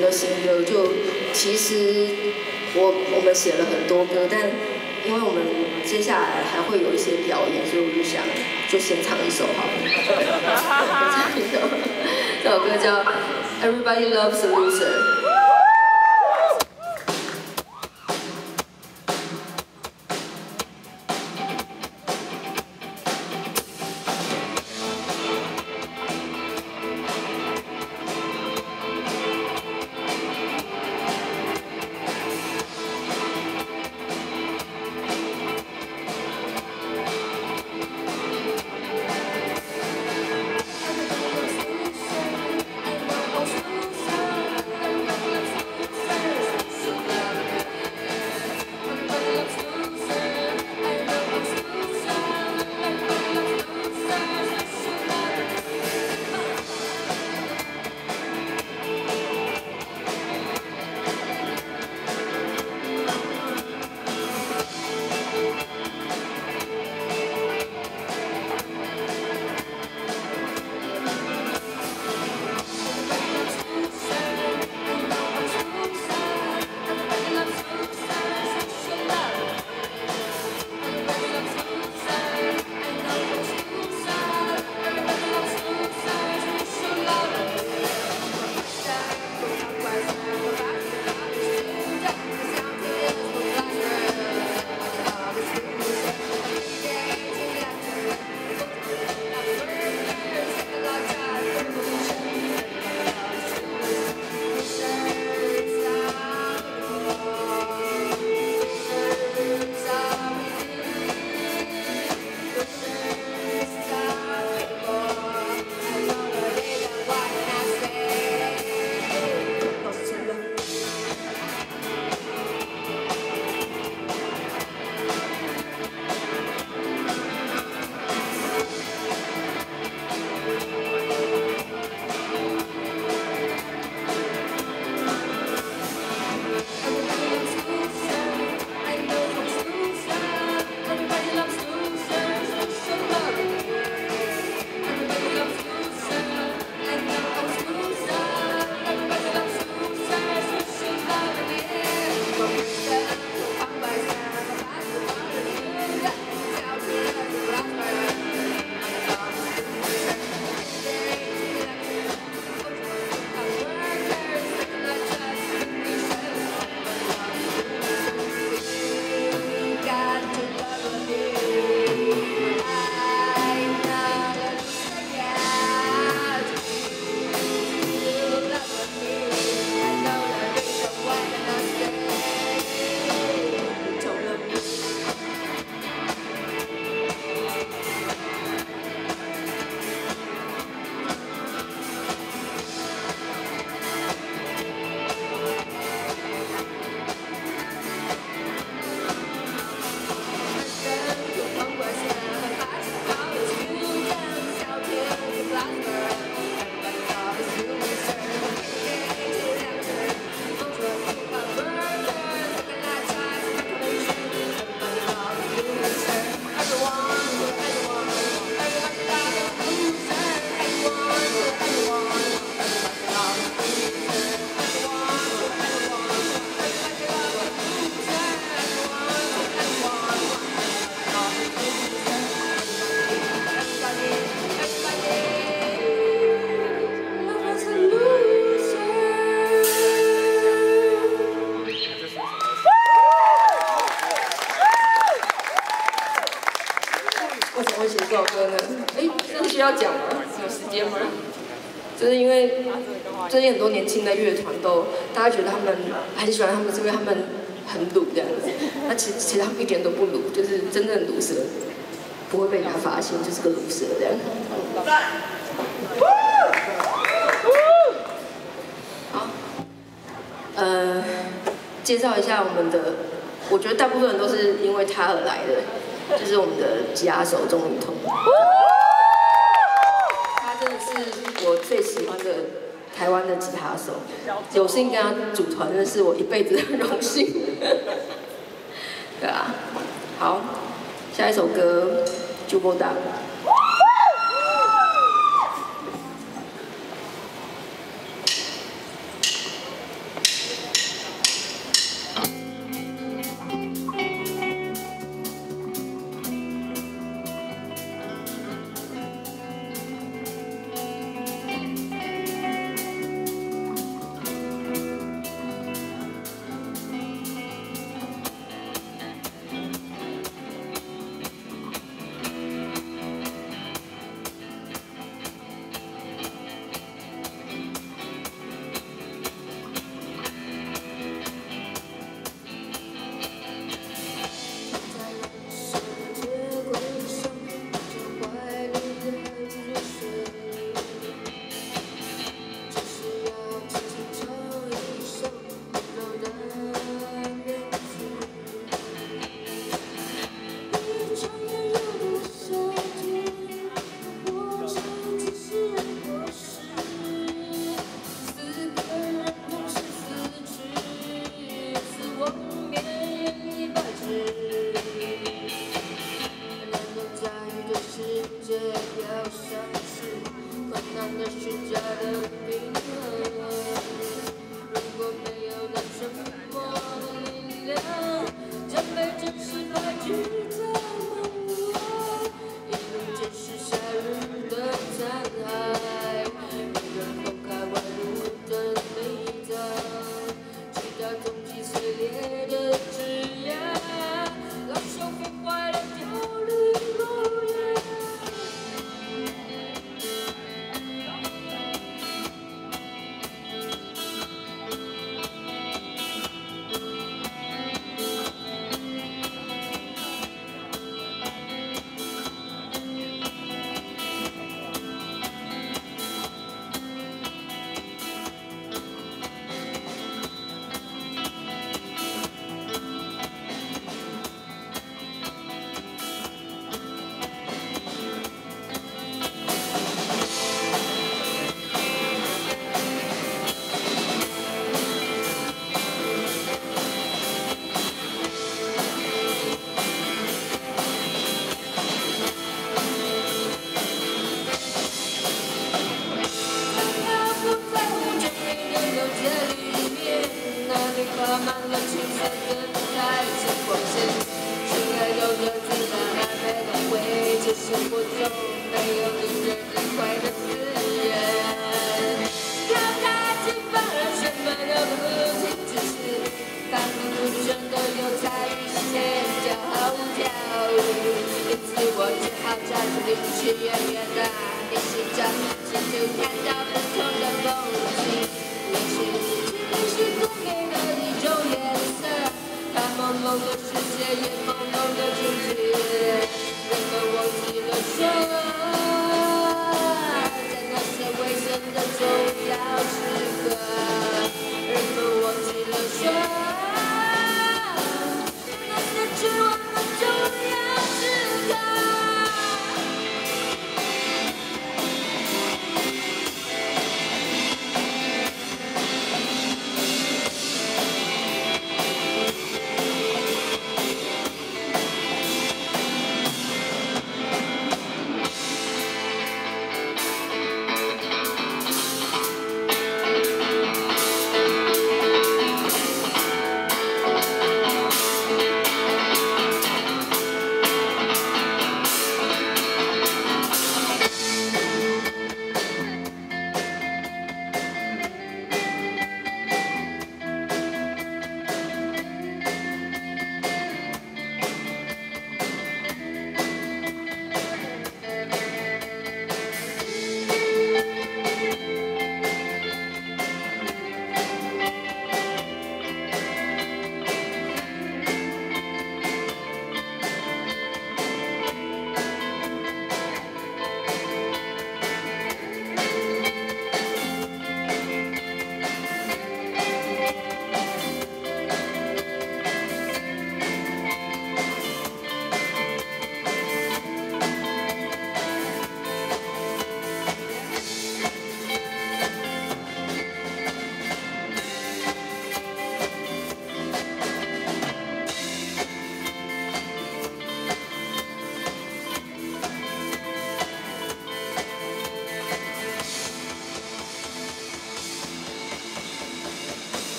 的新歌，就其实我我们写了很多歌，但因为我们接下来还会有一些表演，所以我就想就先唱一首好了。唱一首，这首歌叫《Everybody Loves Loser》。为什么会写这首歌呢？哎，这是需要讲吗？有时间吗？就是因为最近很多年轻的乐团都，大家觉得他们很喜欢他们，是因为他们很鲁这样子。那其实其实他们一点都不鲁，就是真正的鲁蛇，不会被人家发现，就是个鲁蛇这样。好，呃，介绍一下我们的，我觉得大部分人都是因为他而来的，就是我们的吉他手钟雨彤。他真的是我最喜欢的台湾的吉他手，有幸跟他组团，真的是我一辈子的荣幸。对啊，好，下一首歌《就波大》。那虚假的平衡。假装